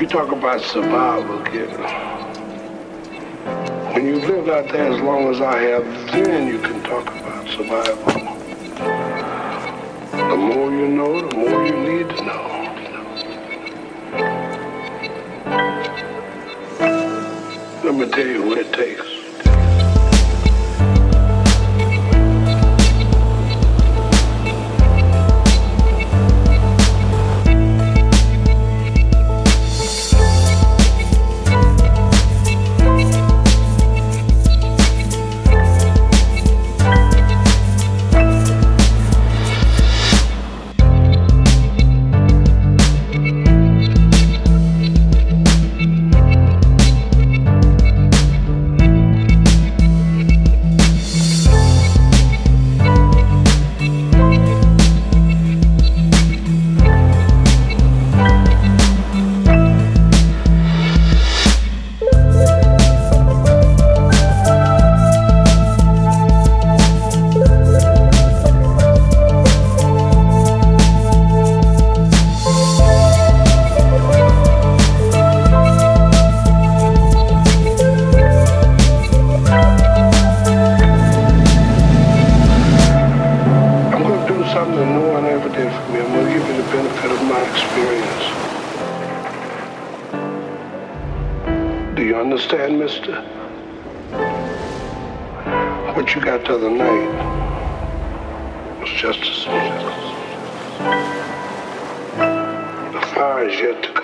You talk about survival, kid. When you've lived out there as long as I have, then you can talk about survival. The more you know, the more you need to know. Let me tell you what it takes. That ever did for me. I'm going to give you the benefit of my experience. Do you understand, mister? What you got the other night was just a. The fire is yet to come.